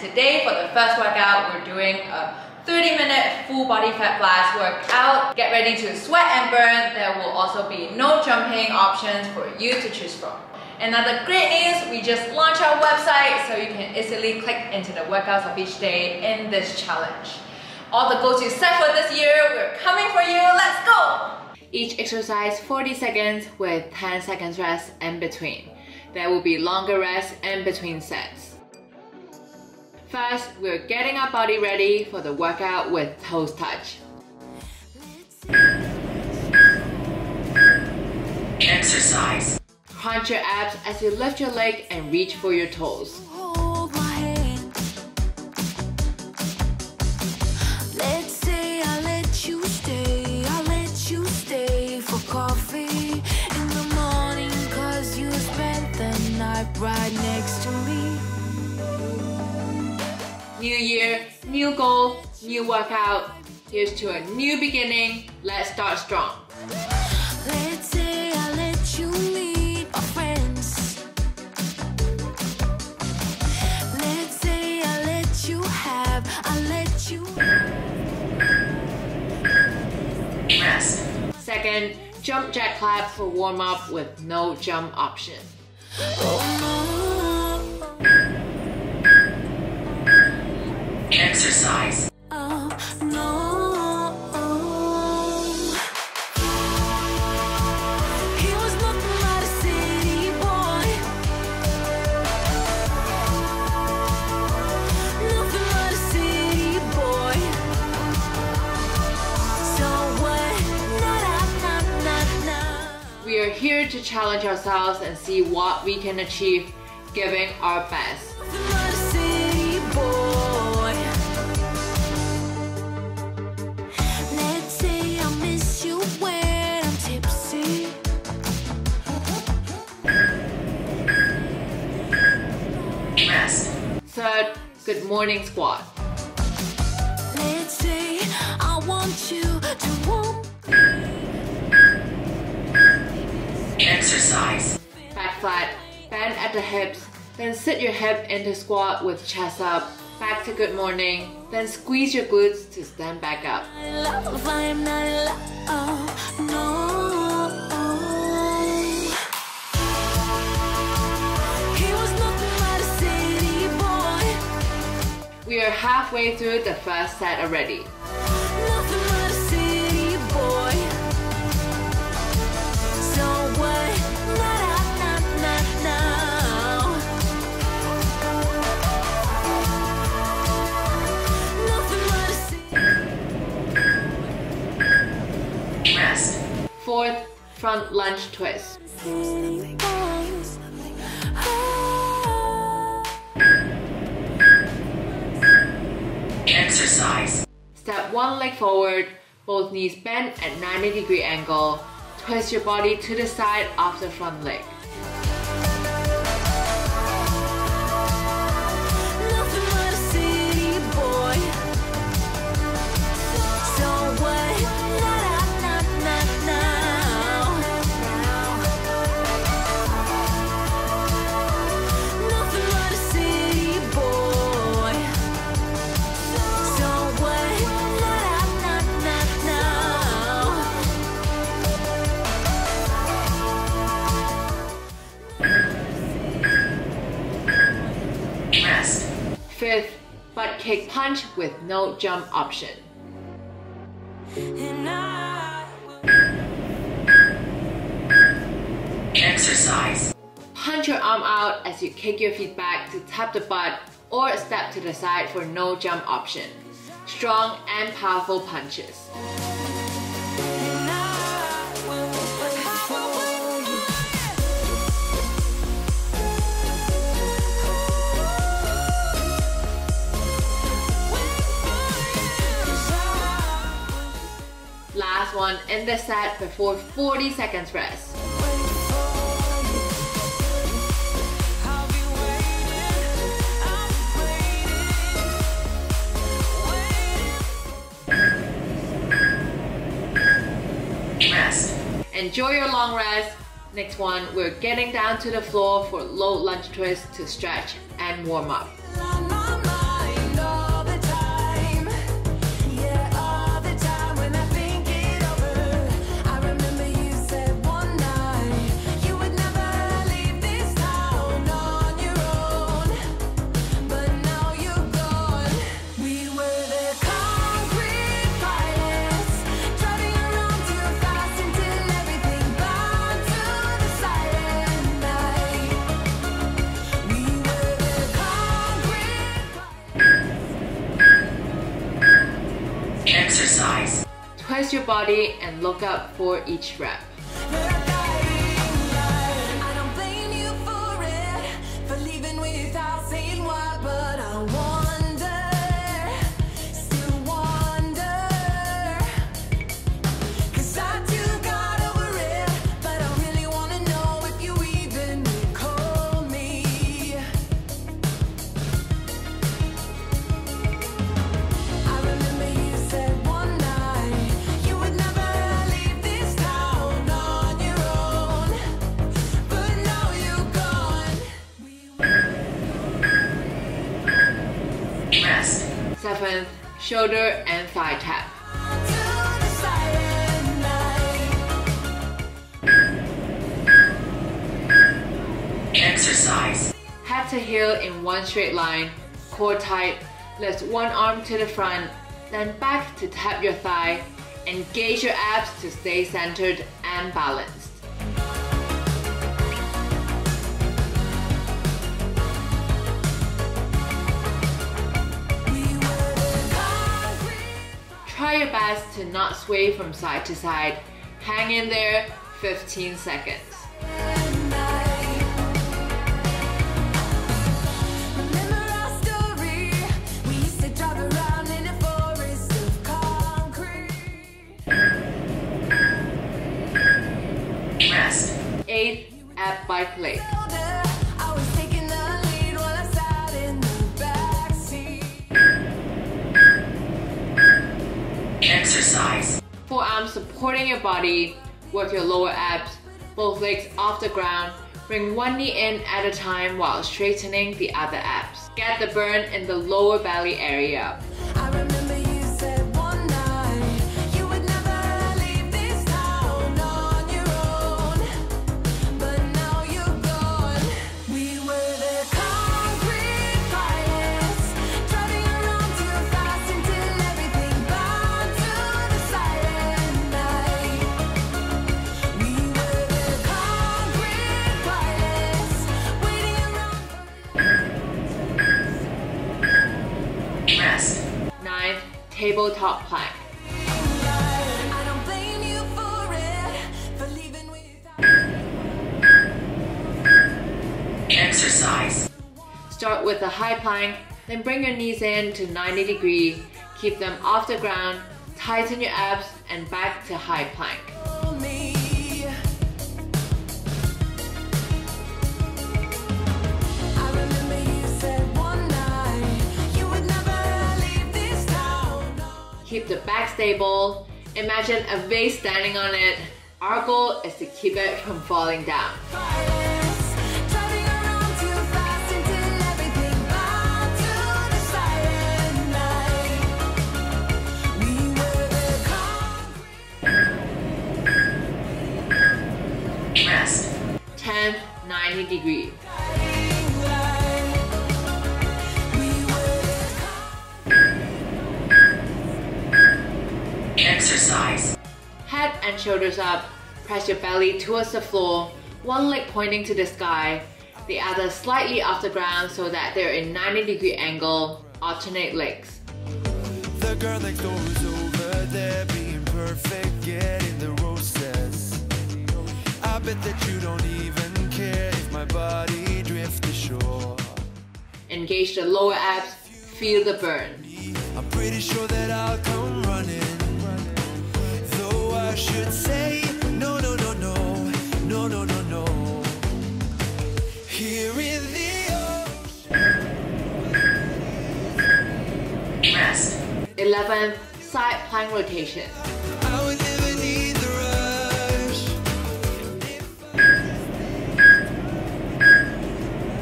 today for the first workout we're doing a 30 minute full body fat blast workout. Get ready to sweat and burn. There will also be no jumping options for you to choose from. Another great news, we just launched our website so you can easily click into the workouts of each day in this challenge. All the goals you set for this year, we're coming for you, let's go! Each exercise 40 seconds with 10 seconds rest in between. There will be longer rest in between sets. First, we're getting our body ready for the workout with toes touch. Exercise. Crunch your abs as you lift your leg and reach for your toes. New goal, new workout. Here's to a new beginning. Let's start strong. Second, jump jack clap for warm up with no jump option. Exercise. We are here to challenge ourselves and see what we can achieve giving our best. Third, good morning squat. Exercise. Back flat, bend at the hips, then sit your hip into squat with chest up. Back to good morning, then squeeze your glutes to stand back up. We are halfway through the first set already. Fourth, front lunge twist. Exercise. Step one leg forward, both knees bent at 90 degree angle. Twist your body to the side of the front leg. Punch with no jump option. Exercise. Punch your arm out as you kick your feet back to tap the butt or step to the side for no jump option. Strong and powerful punches. Last one in the set before 40 seconds rest. Enjoy your long rest. Next one, we're getting down to the floor for low lunge twist to stretch and warm up. Your body and look up for each rep. shoulder and thigh tap. Exercise. Head to heel in one straight line, core tight, lift one arm to the front, then back to tap your thigh. Engage your abs to stay centered and balanced. Try your best to not sway from side to side. Hang in there 15 seconds. Rest. Eighth, ab bike leg. Exercise. Forearms supporting your body, work your lower abs, both legs off the ground. Bring one knee in at a time while straightening the other abs. Get the burn in the lower belly area. Tabletop plank. Exercise. Start with a high plank, then bring your knees in to 90 degree. Keep them off the ground, tighten your abs, and back to high plank. Keep the back stable. Imagine a vase standing on it. Our goal is to keep it from falling down. Rest. 10th, 90 degree. Shoulders up. Press your belly towards the floor. One leg pointing to the sky, the other slightly off the ground so that they're in 90 degree angle. Alternate legs. The girl next door is over there being perfect, getting the roses. I bet that you don't even care if my body drifts ashore. Engage the lower abs. Feel the burn. I'm pretty sure that I'll come running should say no, no, no, no, no, no, no, no. Here in the ocean. 11th side plank rotation.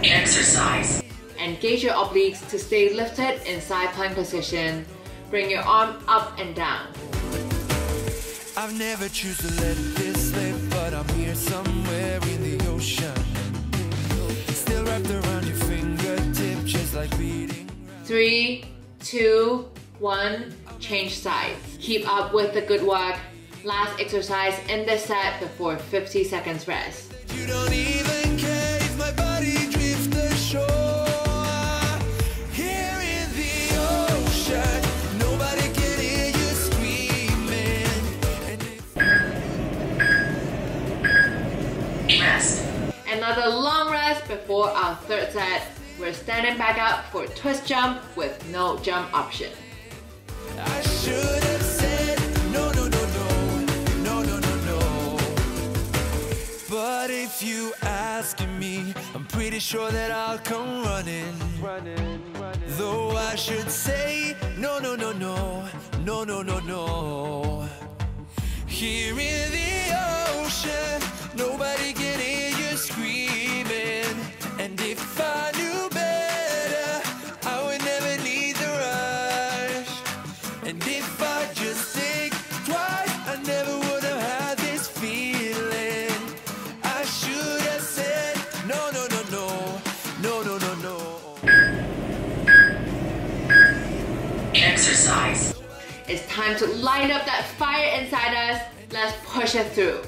Exercise. Engage your obliques to stay lifted in side plank position. Bring your arm up and down. I've never choose to let this slip, but I'm here somewhere in the ocean. Still wrapped around your fingertip, just like beating. Three, two, one, change sides. Keep up with the good work. Last exercise in this set before 50 seconds rest. Another long rest before our third set. We're standing back up for twist jump with no jump option. I should have said no, no, no, no, no, no, no, no. But if you asking me, I'm pretty sure that I'll come running. Though I should say no, no, no, no, no, no, no, no. Here in the ocean, nobody can time to light up that fire inside us. Let's push it through.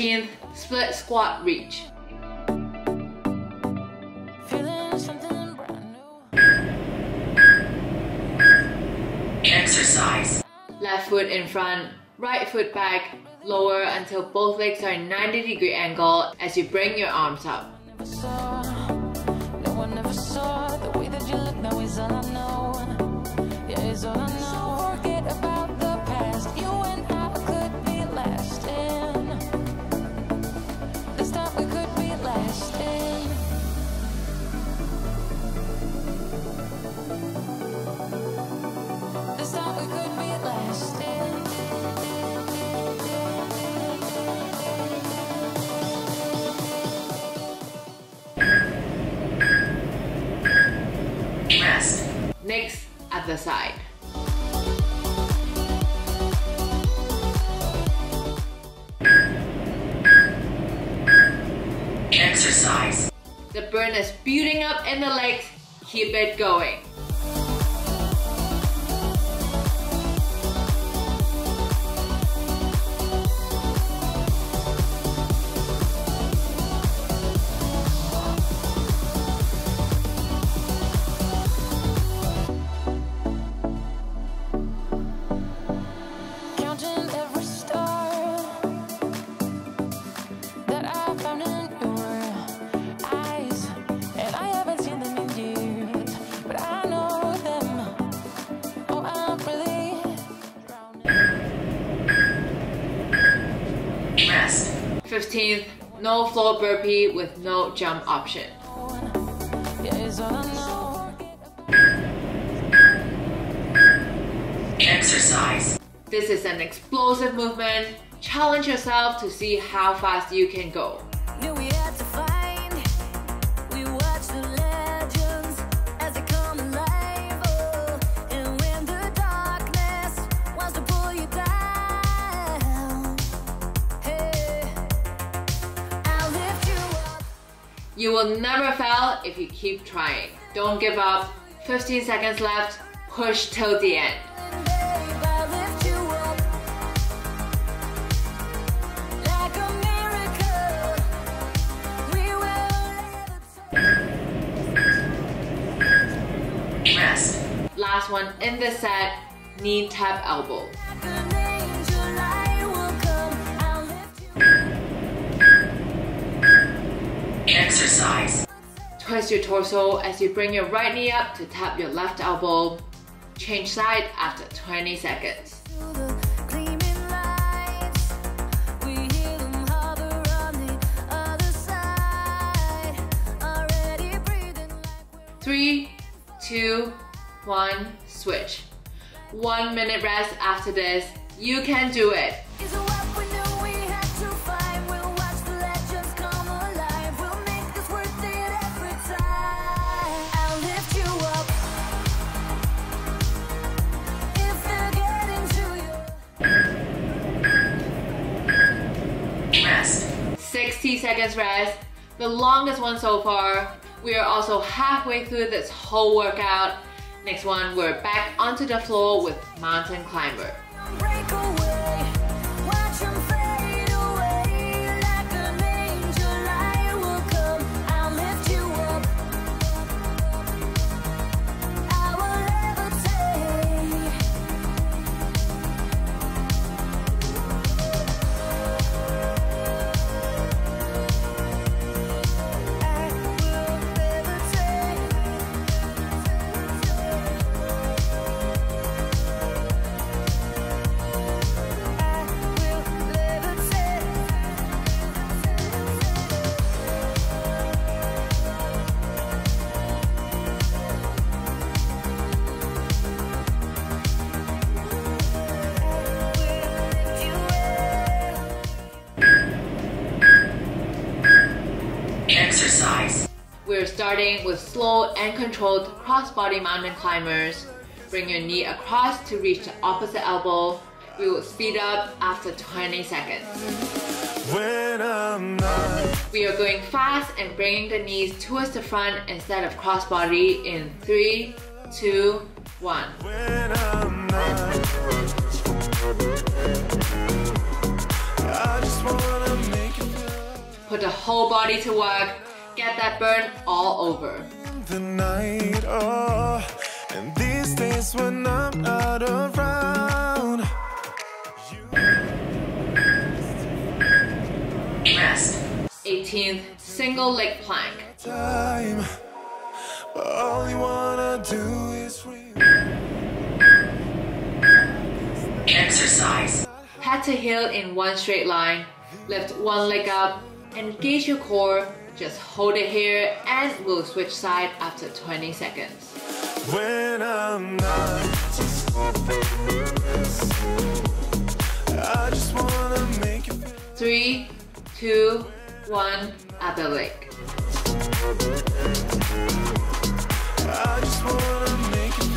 13th, split squat reach. Feeling something brand new. Exercise. Left foot in front, right foot back, lower until both legs are 90 degree angle as you bring your arms up. Next, other side. Exercise. The burn is building up in the legs. Keep it going. 15th, no floor burpee with no jump option. Yeah, it's all I know. Exercise. This is an explosive movement. Challenge yourself to see how fast you can go. You will never fail if you keep trying. Don't give up. 15 seconds left. Push till the end. Last one in this set. Knee tap elbow. Twist your torso as you bring your right knee up to tap your left elbow. Change side after 20 seconds. Three, two, one, switch. One minute rest after this. You can do it. 60 seconds rest, the longest one so far. We are also halfway through this whole workout. Next one, we're back onto the floor with mountain climber. Starting with slow and controlled cross-body mountain climbers. Bring your knee across to reach the opposite elbow. We will speed up after 20 seconds. When I'm We are going fast and bringing the knees towards the front instead of cross-body in three, two, one. When I'm not I just wanna make you feel Put the whole body to work. Get that burn all over. the night, oh And these days when I'm not around Rest. 18th single leg plank. Time But all you wanna do is Exercise. Head to heel in one straight line. Lift one leg up. Engage your core. Just hold it here and we'll switch side after 20 seconds. When I'm not I just wanna make you Three, two, one, other leg. I just wanna make you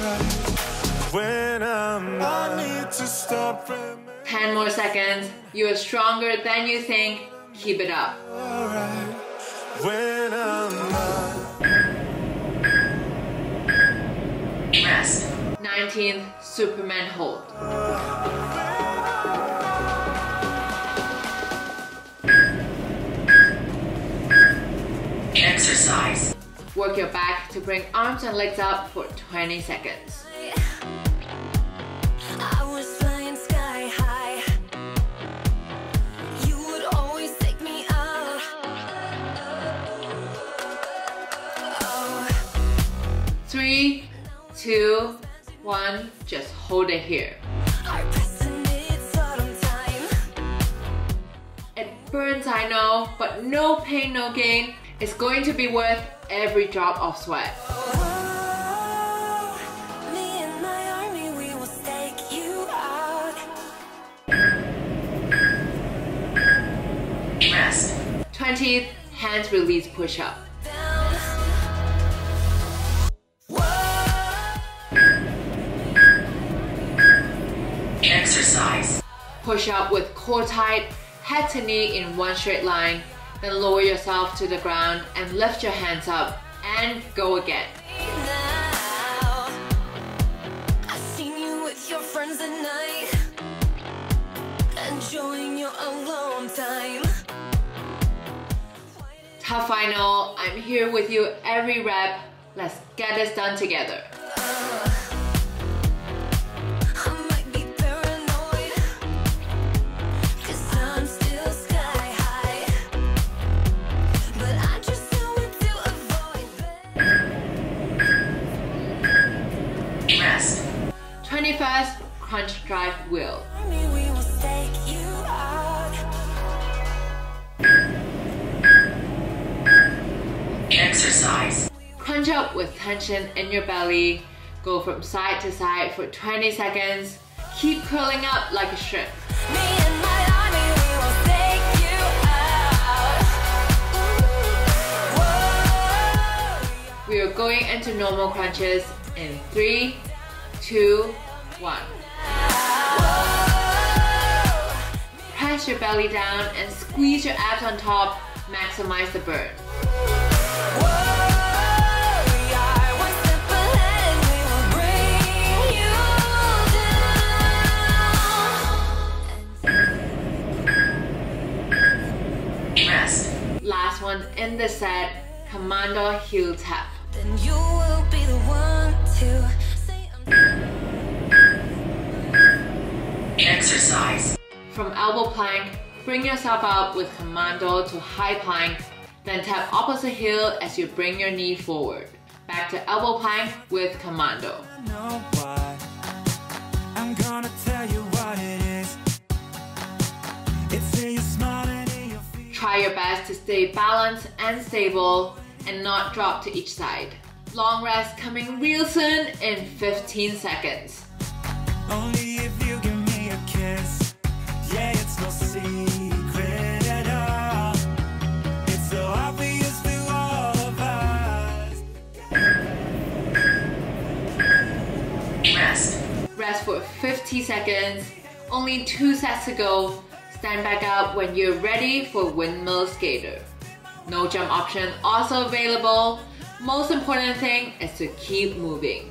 right When I'm not I need to stop 10 more seconds. You are stronger than you think. Keep it up. alright when I'm. Rest. 19th Superman hold. Exercise. Work your back to bring arms and legs up for 20 seconds. Two, one. Just hold it here. It burns, I know, but no pain, no gain. It's going to be worth every drop of sweat. Rest. 20th hands release push up. Exercise. Push up with core tight, head to knee in one straight line. Then lower yourself to the ground and lift your hands up and go again. Now, I seen you with your friends at night, enjoying your alone time. Tough final. I'm here with you every rep. Let's get this done together. Will. Drive will. Exercise. Crunch up with tension in your belly. Go from side to side for 20 seconds. Keep curling up like a shrimp. Me and my army, we will stake you out. Whoa. We are going into normal crunches in three, two, one. Press your belly down and squeeze your abs on top. Maximize the burn. Warrior, one step ahead, we will bring you down. Rest. Last one in the set, Commando heel tap. Then you will be the one to say I'm Exercise. From elbow plank, bring yourself up with commando to high plank, then tap opposite heel as you bring your knee forward. Back to elbow plank with commando. know why. I'm gonna tell you what it is. It's in your smile and in your feet. Try your best to stay balanced and stable and not drop to each side. Long rest coming real soon in 15 seconds. Rest. Rest for 50 seconds. Only two sets to go. Stand back up when you're ready for windmill skater. No jump option also available. Most important thing is to keep moving.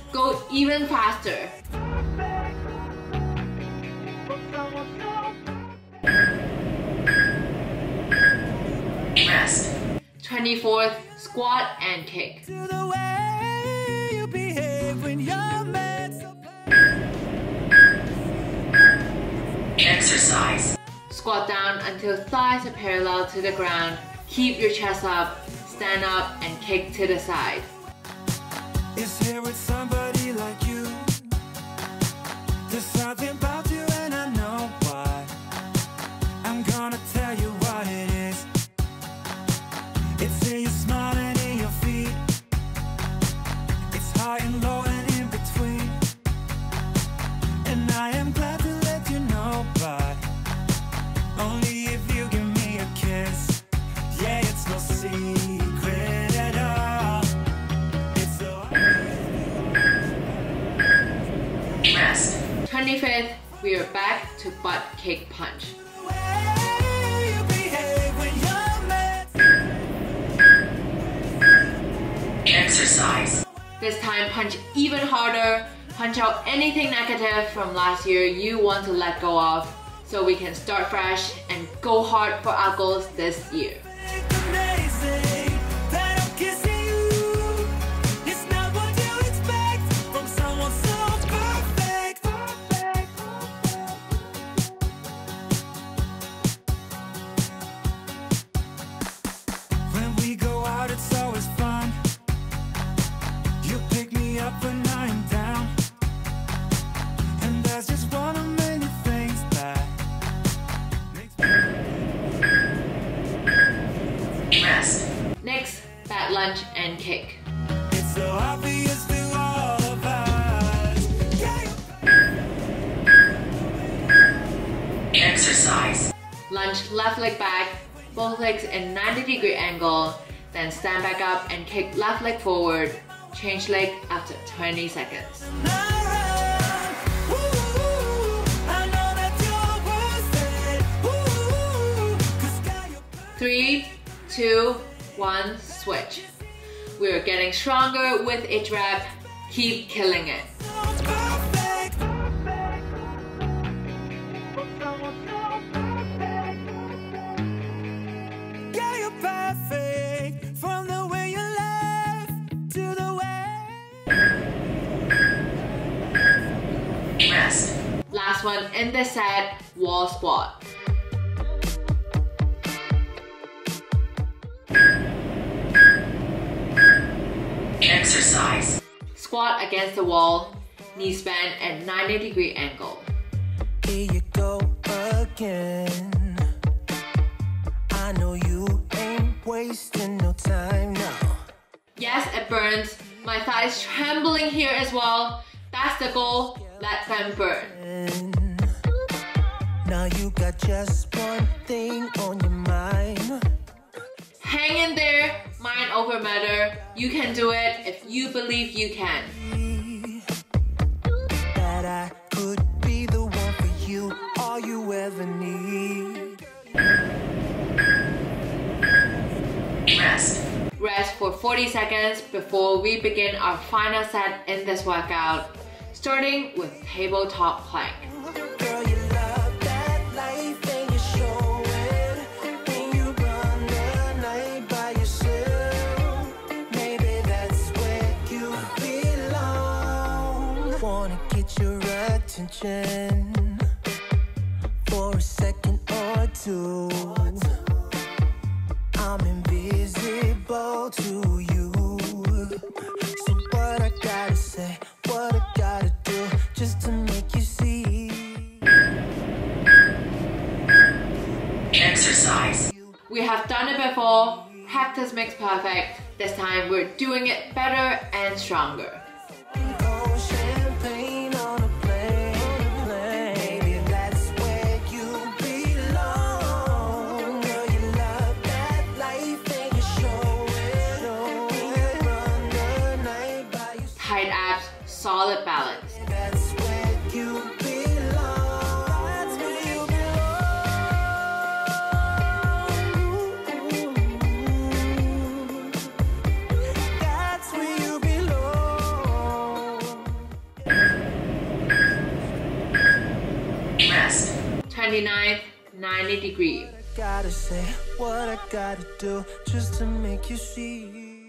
Even faster. Rest. 24th, squat and kick. to the way you behave when you're mad. So Exercise. Squat down until thighs are parallel to the ground. Keep your chest up, stand up, and kick to the side. There's something about you, and I know why. I'm gonna tell you what it is. It's in your smile and in your feet. It's high and low and in between. And I back to butt kick punch. way you behave when you're mad. Exercise. This time, punch even harder. Punch out anything negative from last year you want to let go of so we can start fresh and go hard for our goals this year. Of us. Yeah. Exercise. Lunge left leg back, both legs in 90 degree angle, then stand back up and kick left leg forward. Change leg after 20 seconds. Three, two, one, switch. We're getting stronger with each rep. Keep killing it. Yeah, you're perfect from the way you laugh to the way. Rest. Last one in the set, wall squat. Exercise. Squat against the wall, knees bent at 90 degree angle. Here you go again. I know you ain't wasting no time now. Yes, it burns. My thighs trembling here as well. That's the goal. Let them burn. Now you got just one thing on your mind. Hang in there, mind over matter. You can do it if you believe you can. That I could be the one for you, all you ever need. Rest. Rest for 40 seconds before we begin our final set in this workout, starting with tabletop plank. Practice makes perfect. This time we're doing it better and stronger. 29th, 90 degree. Gotta say what I gotta do just to make you see.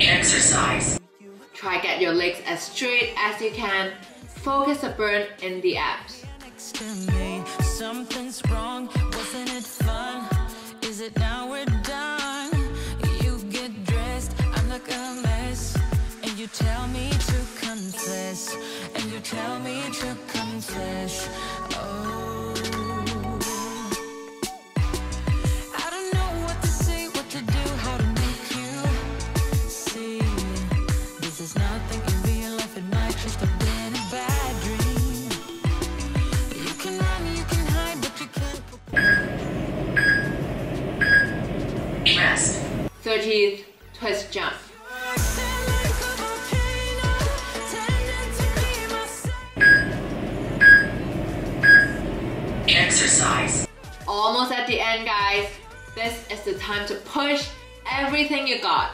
Exercise. Try get your legs as straight as you can. Focus the burn in the abs. next to me. Something's wrong, wasn't it fun? Is it now we're tell me to confess. And you tell me to confess. Oh. I don't know what to say, what to do, how to make you see. This is nothing in real life, it might just have been a bad dream. You can run, you can hide, but you can't. Rest. 30th, twist jump. End, guys. This is the time to push everything you got.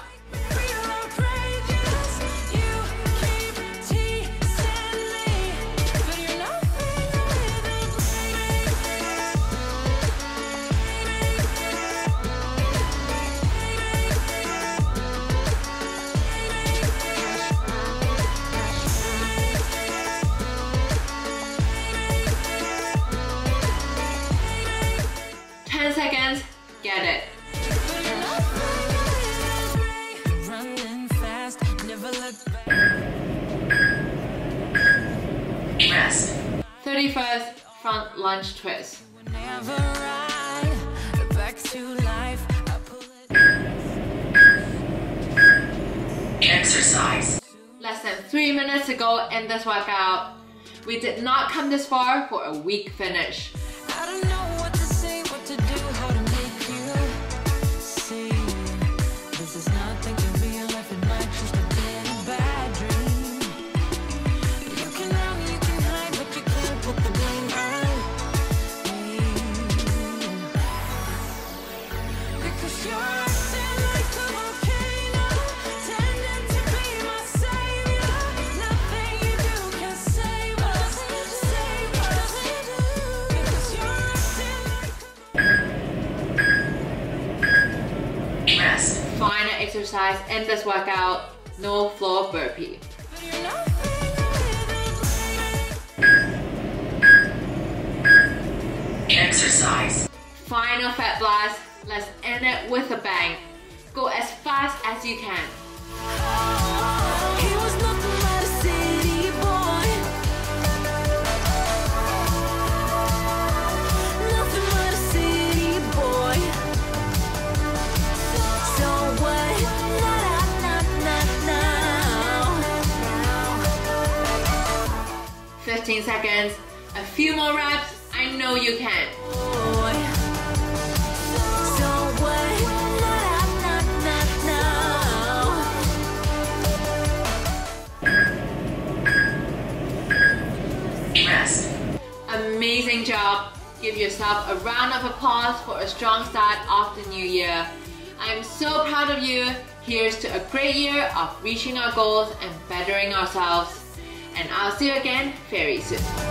twist. Exercise. Less than three minutes ago in this workout. We did not come this far for a weak finish. In this workout, no floor burpee. Exercise. Final fat blast, let's end it with a bang. Go as fast as you can. 15 seconds, a few more reps, I know you can. Rest. Amazing job. Give yourself a round of applause for a strong start of the new year. I am so proud of you. Here's to a great year of reaching our goals and bettering ourselves. And I'll see you again very soon.